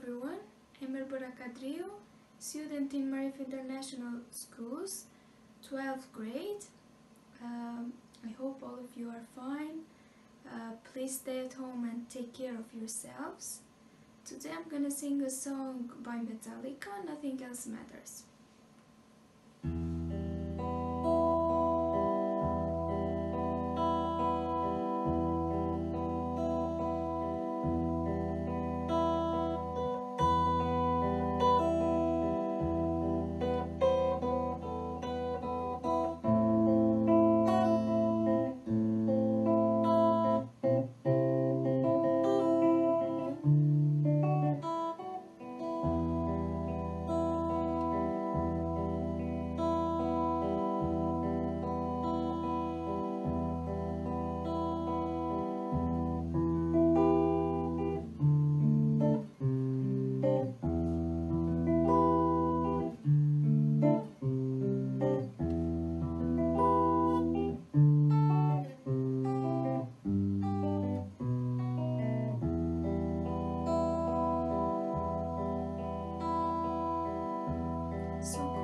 everyone, I'm Elbora Cadrillo, student in Maarif International Schools, 12th grade. Um, I hope all of you are fine. Uh, please stay at home and take care of yourselves. Today I'm gonna sing a song by Metallica, Nothing Else Matters. So.